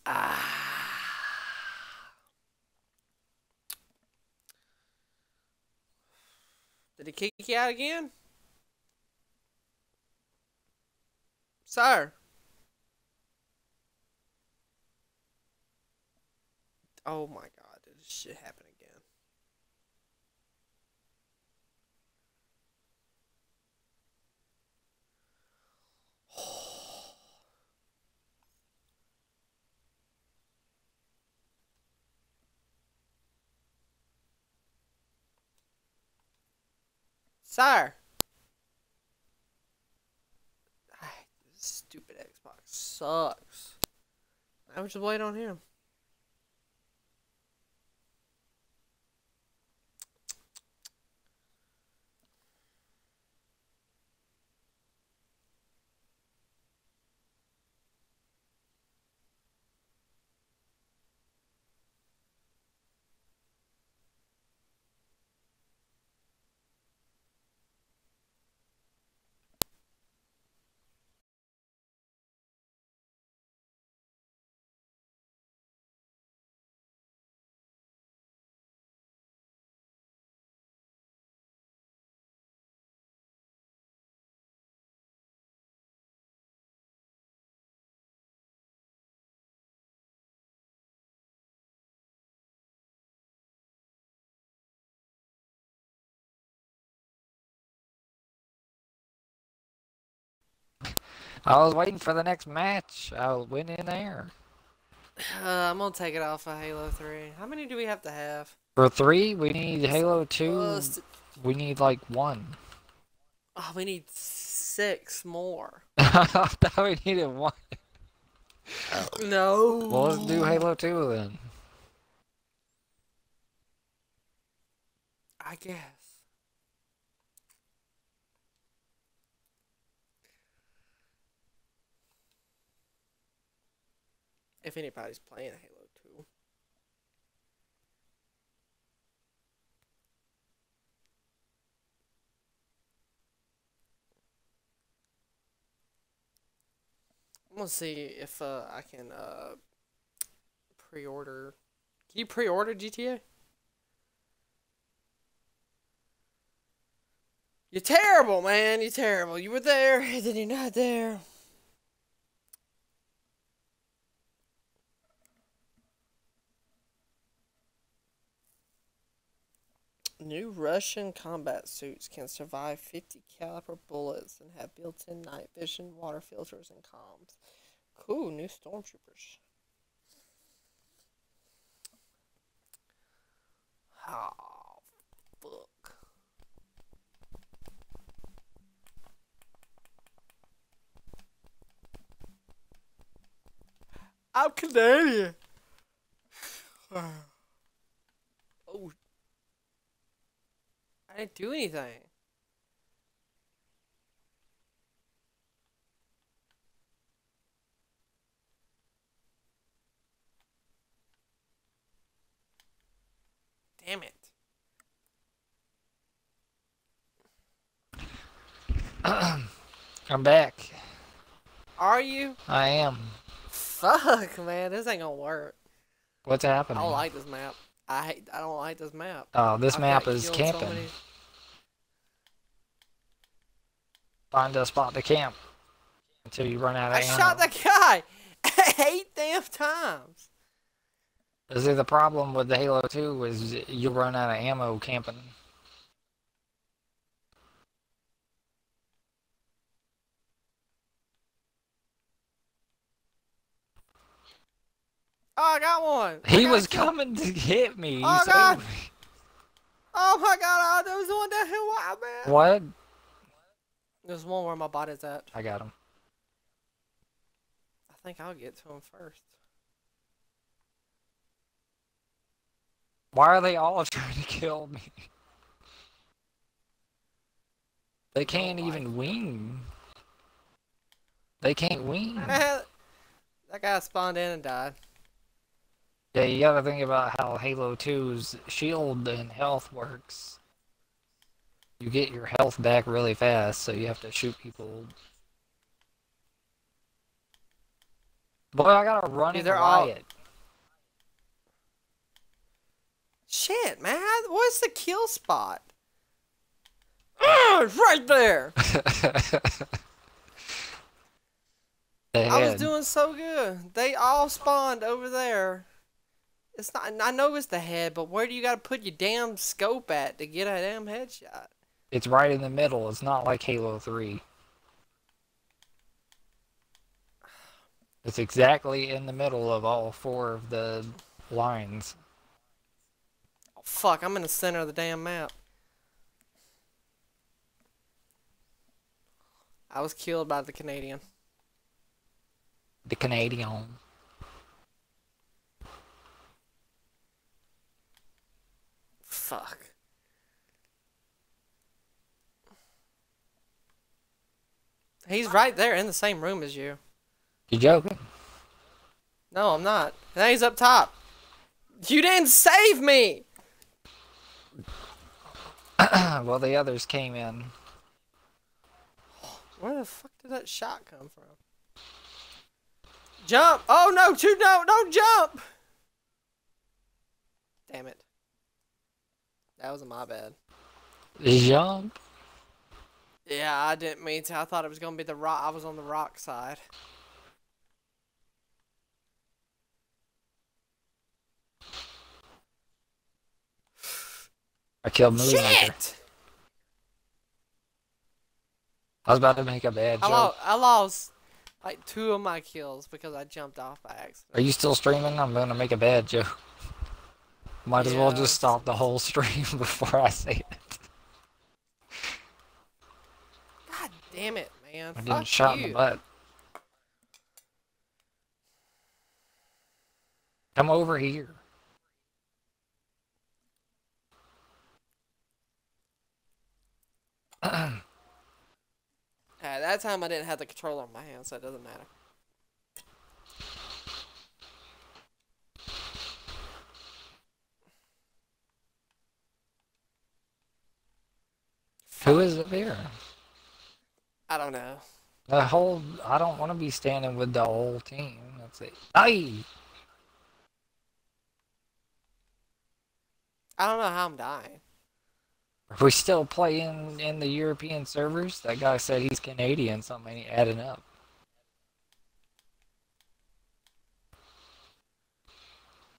Ah. Did he kick you out again? Sir. Oh my god, this shit happen again? Sir. Ah, Stupid Xbox sucks. I was just wait on him. I was waiting for the next match. I went in there. Uh, I'm gonna take it off of Halo 3. How many do we have to have? For three, we need Halo 2. Uh, We need like one. oh, we need six more. I thought we needed one. No. Well, let's do Halo 2 then. I guess. If anybody's playing Halo 2. I'm gonna see if uh, I can uh, pre-order. Can you pre-order GTA? You're terrible, man. You're terrible. You were there, and then you're not there. New Russian combat suits can survive 50 caliber bullets and have built-in night vision, water filters, and comms. Cool, new stormtroopers. Ah, oh, fuck. I'm Canadian. oh. I didn't do anything. Damn it. I'm back. Are you? I am. Fuck, man, this ain't gonna work. What's happening? I don't like this map. I hate. I don't like this map. Oh, this I've map is killed so camping. many- Find a spot to camp until you run out of I ammo. I shot that guy eight damn times. Is it the problem with the Halo 2 is you run out of ammo camping? Oh, I got one. He got was coming to hit me. Oh, saved God. Oh my god, oh, there was one down here. Wow, man. What? There's one where my body's at. I got him. I think I'll get to him first. Why are they all trying to kill me? They can't like even wing. They can't wing. that guy spawned in and died. Yeah, you gotta think about how Halo 2's shield and health works. You get your health back really fast, so you have to shoot people. Boy, I got a running they're all- Shit, man. What's the kill spot? Ugh, it's right there. I was doing so good. They all spawned over there. It's not. I know it's the head, but where do you got to put your damn scope at to get a damn headshot? It's right in the middle. It's not like Halo 3. It's exactly in the middle of all four of the lines. Oh, fuck! I'm in the center of the damn map. I was killed by the Canadian. The Canadian. Fuck. He's right there in the same room as you. You joking? No, I'm not. Now he's up top. You didn't save me! well, the others came in. Where the fuck did that shot come from? Jump! Oh no, two no, don't jump! Damn it. That was my bad. Jump. Yeah, I didn't mean to. I thought it was gonna be the rock. I was on the rock side. I killed Movie Maker. Shit! I was about to make a bad I joke. lost, I lost like two of my kills because I jumped off by accident. Are you still streaming? I'm gonna make a bad joke. Might as well just stop the whole stream before I say it. God damn it, man. I'm Fuck getting shot you. in the butt. Come over here. At that time, I didn't have the controller in my hand, so it doesn't matter. Who is it there? I don't know. The whole I don't want to be standing with the whole team. That's it. Aye. I don't know how I'm dying. Are we still playing in the European servers? That guy said he's Canadian, something ain't adding up.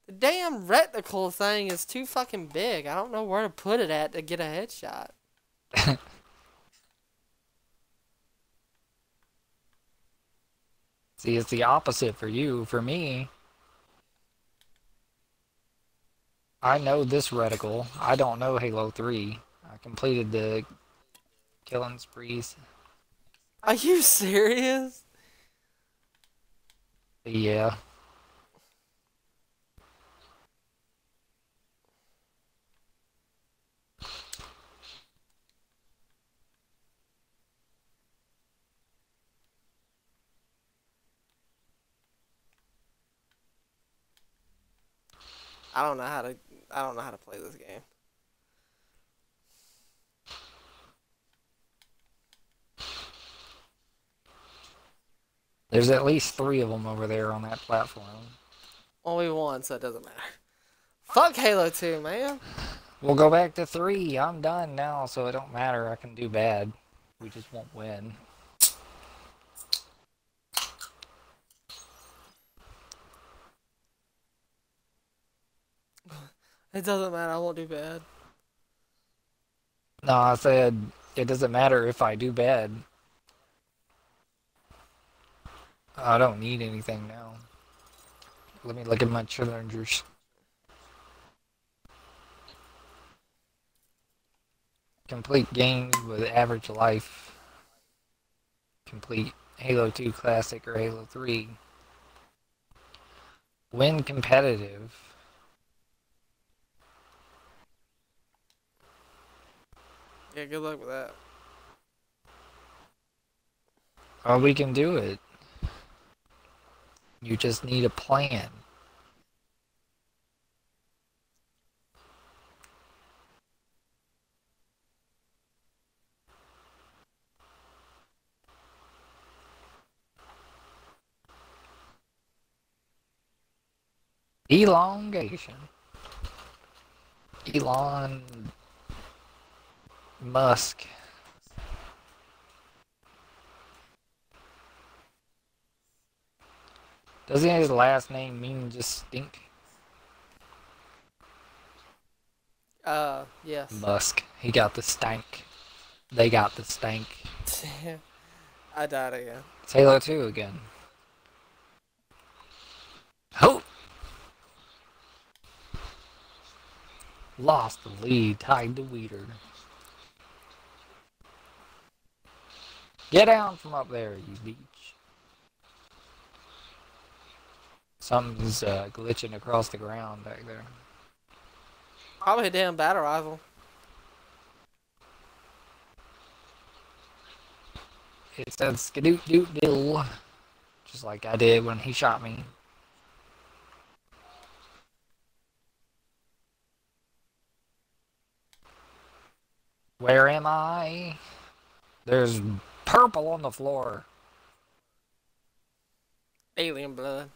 The damn reticle thing is too fucking big. I don't know where to put it at to get a headshot. See, it's the opposite for you. For me, I know this reticle. I don't know Halo 3. I completed the killing sprees. Are you serious? Yeah. I don't know how to. I don't know how to play this game. There's at least three of them over there on that platform. Only one, so it doesn't matter. Fuck Halo 2, man. We'll go back to three. I'm done now, so it don't matter. I can do bad. We just won't win. It doesn't matter. I won't do bad. No, I said it doesn't matter if I do bad. I don't need anything now. Let me look at my challengers. Complete games with average life. Complete Halo 2 Classic or Halo 3. Win competitive. Yeah, good luck with that. Oh, we can do it. You just need a plan. Elongation. Elon Musk. Doesn't his last name mean just stink? Uh, yes. Musk. He got the stank. They got the stank. I died again. It's Halo 2 again. Ho! Lost the lead, tied to Weeder. Get down from up there, you beach. Something's uh, glitching across the ground back there. Probably a damn battle rifle. It says skadoot doot dill. Just like I did when he shot me. Where am I? There's purple on the floor. Alien blood.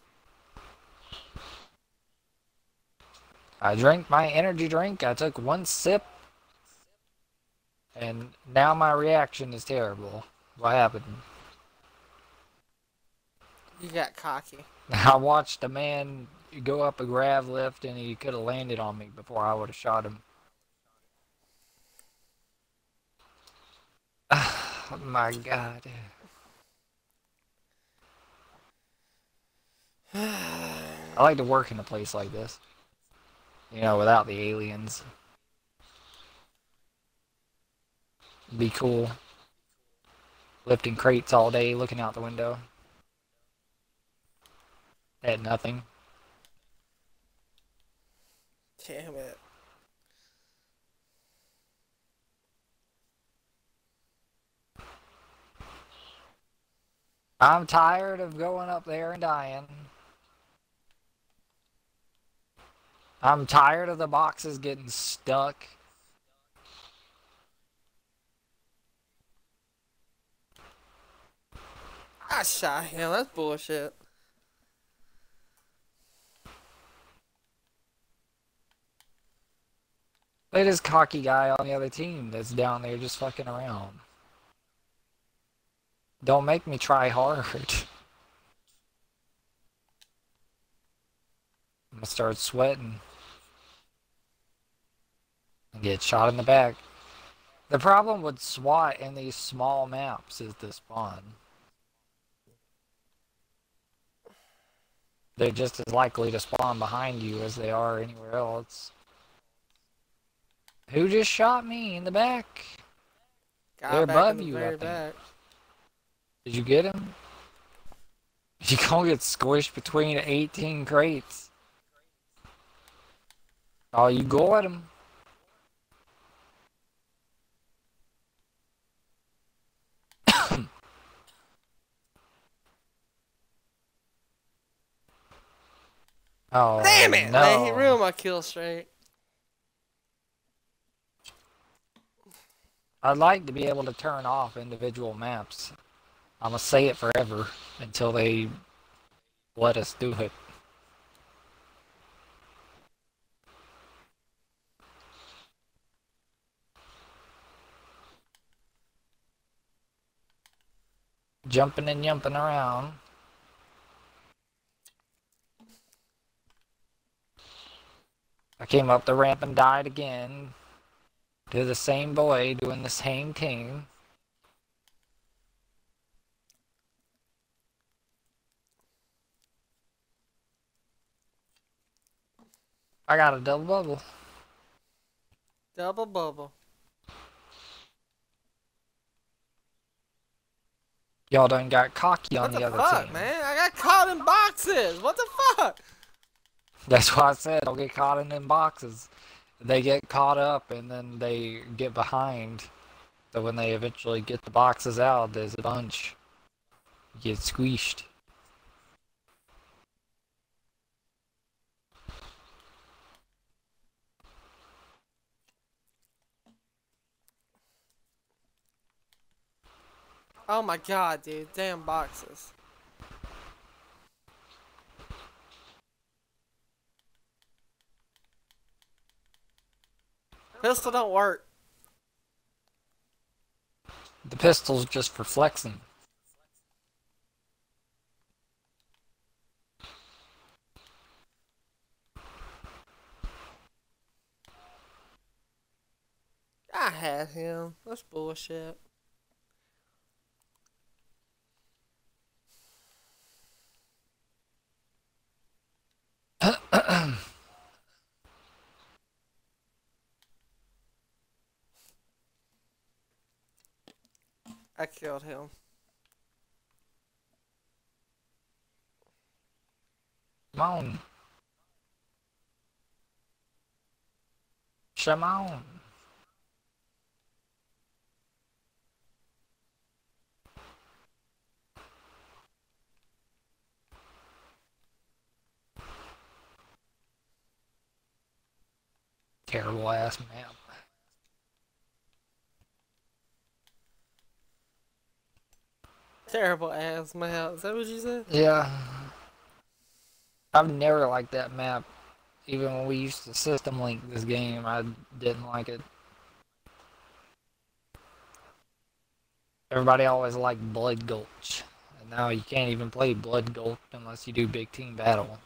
I drank my energy drink. I took one sip. And now my reaction is terrible. What happened? You got cocky. I watched a man go up a grav lift and he could have landed on me before I would have shot him. Oh my god. I like to work in a place like this. You know, without the aliens. Be cool. Lifting crates all day, looking out the window. At nothing. Damn it. I'm tired of going up there and dying. I'm tired of the boxes getting stuck. Ah, I shot him. That's bullshit. At this cocky guy on the other team that's down there just fucking around. Don't make me try hard. I'm gonna start sweating. And get shot in the back. The problem with SWAT in these small maps is the spawn. They're just as likely to spawn behind you as they are anywhere else. Who just shot me in the back? Guy They're back above in the you, I very think. back. Did you get him? You gonna get squished between 18 crates. Oh, you got him. oh, Damn it! No. Man, he ruined my kill streak. I'd like to be able to turn off individual maps. I'm gonna say it forever until they let us do it. Jumping and jumping around. I came up the ramp and died again to the same boy doing the same thing. I got a double bubble. Double bubble. Y'all done got cocky What on the, the other fuck, team. man? I got caught in boxes. What the fuck? That's why I said don't get caught in them boxes. They get caught up and then they get behind. So when they eventually get the boxes out, there's a bunch. You get squeezed. Oh my god, dude. Damn boxes. Pistol don't work. The pistol's just for flexing. I had him. That's bullshit. I killed him. Come on. Come on. Terrible ass map. Terrible ass map. Is that what you said? Yeah. I've never liked that map. Even when we used to system link this game, I didn't like it. Everybody always liked Blood Gulch. And now you can't even play Blood Gulch unless you do Big Team Battle.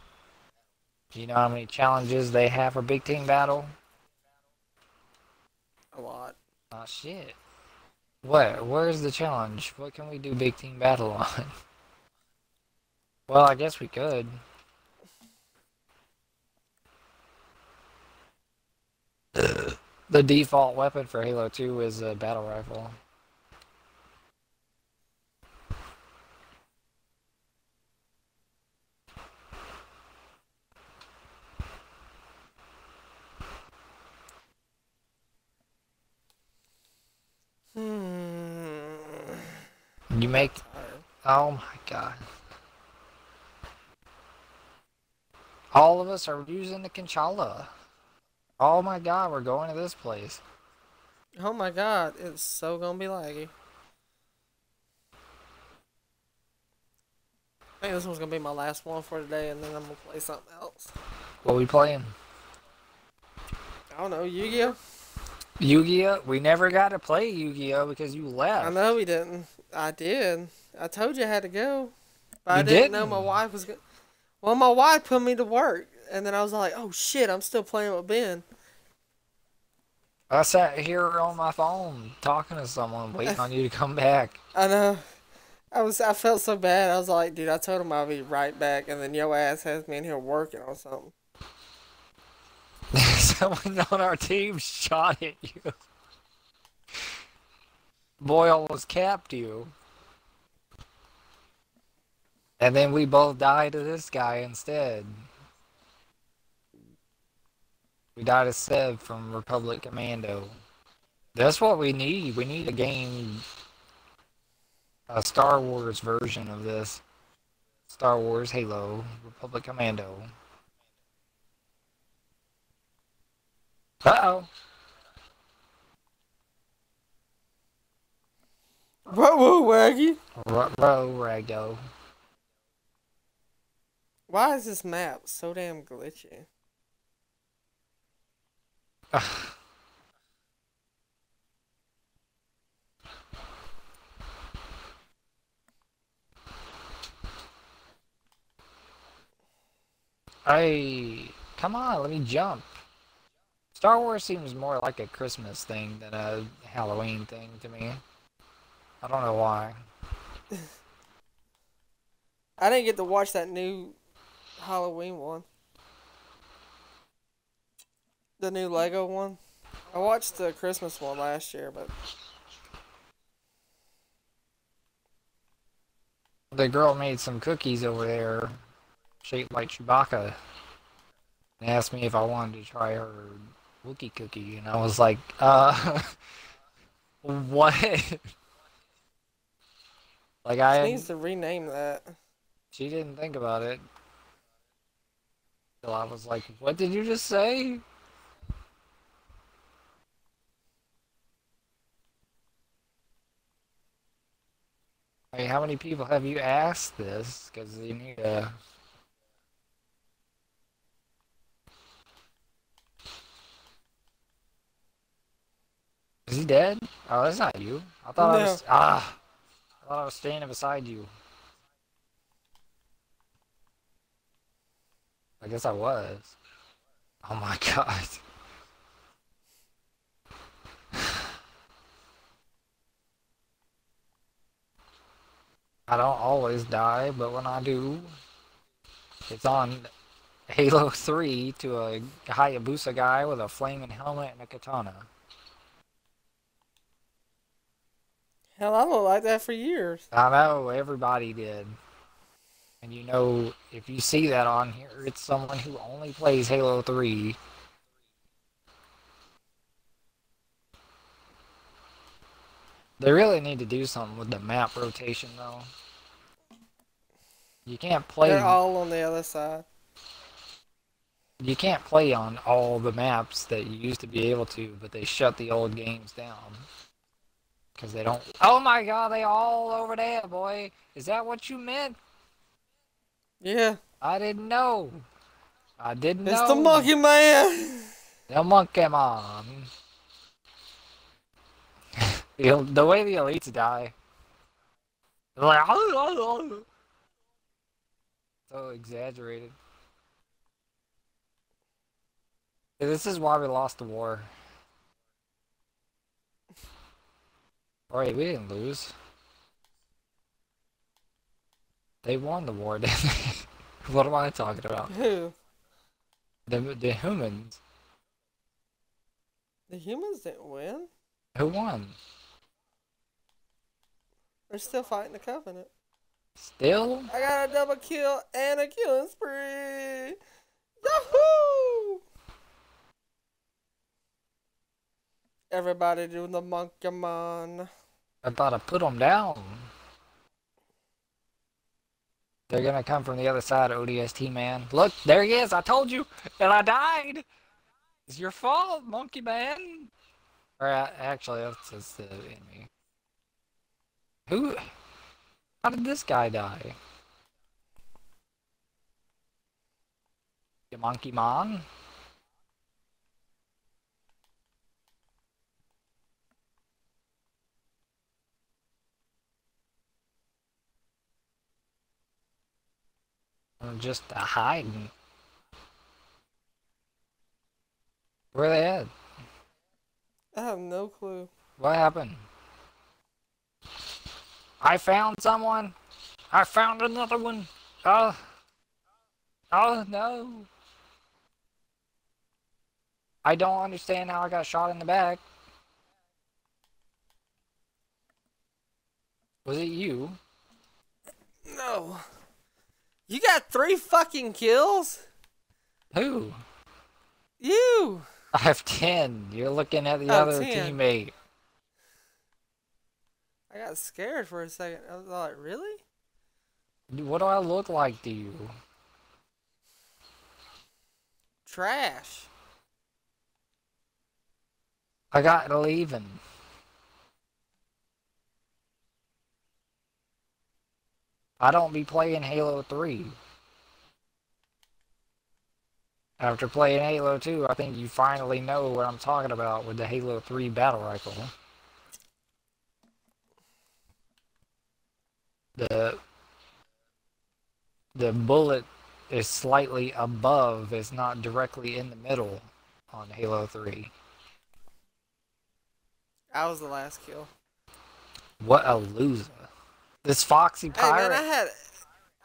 Do you know how many challenges they have for Big Team Battle? A lot. Oh shit. What? Where's the challenge? What can we do Big Team Battle on? well, I guess we could. The default weapon for Halo 2 is a battle rifle. You make. Oh my god. All of us are using the Conchalla. Oh my god, we're going to this place. Oh my god, it's so gonna be laggy. I think this one's gonna be my last one for today, and then I'm gonna play something else. What we playing? I don't know, Yu-Gi-Oh. Yu-Gi-Oh. We never got to play Yu-Gi-Oh because you left. I know we didn't. I did. I told you I had to go, but I didn't know didn't. my wife was gonna. Well, my wife put me to work, and then I was like, "Oh shit, I'm still playing with Ben." I sat here on my phone talking to someone, waiting on you to come back. I know. I was. I felt so bad. I was like, "Dude, I told him I'll be right back," and then your ass has me in here working on something. Someone on our team shot at you. Boy almost capped you. And then we both died to this guy instead. We died to Sev from Republic Commando. That's what we need. We need a game, a Star Wars version of this. Star Wars Halo Republic Commando. Uh oh. Whoa, whoa, Waggy! Row Ragdo. Why is this map so damn glitchy? Hey, come on, let me jump. Star Wars seems more like a Christmas thing than a Halloween thing to me. I don't know why. I didn't get to watch that new Halloween one. The new Lego one. I watched the Christmas one last year, but The girl made some cookies over there shaped like Chewbacca and asked me if I wanted to try her Wookiee cookie, and I was like, uh, what? Like, she I. needs to rename that. She didn't think about it. So I was like, what did you just say? Hey, how many people have you asked this? Because you need to. Is he dead? Oh, that's not you. I thought I was. Ah! Thought I was standing beside you. I guess I was. Oh my god. I don't always die, but when I do, it's on Halo 3 to a Hayabusa guy with a flaming helmet and a katana. Hell, I look like that for years. I know, everybody did. And you know, if you see that on here, it's someone who only plays Halo 3. They really need to do something with the map rotation, though. You can't play. They're all on the other side. You can't play on all the maps that you used to be able to, but they shut the old games down. Because they don't. Oh my god, they all over there, boy. Is that what you meant? Yeah, I didn't know. I didn't it's know. the Monkey Man. The monkey man. the, the way the elites die. They're like, oh, oh, oh. so exaggerated. This is why we lost the war. Wait, we didn't lose. They won the war, didn't they? what am I talking about? Who? The, the humans. The humans didn't win. Who won? They're still fighting the Covenant. Still? I got a double kill and a killing spree. Yahoo! Everybody doing the Monkey Man. I thought I put them down. They're gonna come from the other side, ODST man. Look, there he is. I told you, and I died. It's your fault, monkey man. Or right, actually, that's just the enemy. Who? How did this guy die? The monkey man. Or just hiding. Where they at? I have no clue. What happened? I found someone. I found another one. Oh. Oh no. I don't understand how I got shot in the back. Was it you? No. You got three fucking kills? Who? You! I have 10. You're looking at the Oh, other 10. teammate. I got scared for a second. I was like, really? What do I look like to you? Trash. I got leaving. I don't be playing Halo 3. After playing Halo 2, I think you finally know what I'm talking about with the Halo 3 battle rifle. The the bullet is slightly above, it's not directly in the middle on Halo 3. That was the last kill. What a loser. This Foxy Hey Pirate. man, I had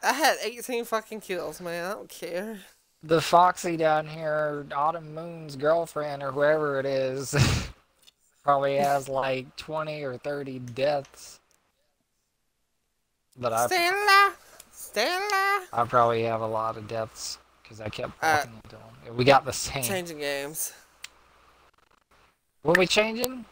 I had 18 fucking kills, man. I don't care. the Foxy down here, Autumn Moon's girlfriend or whoever it is, probably has like 20 or 30 deaths. But I. Stay alive. I probably have a lot of deaths because I kept Uh, into them. We got the same. Changing games. What we changing?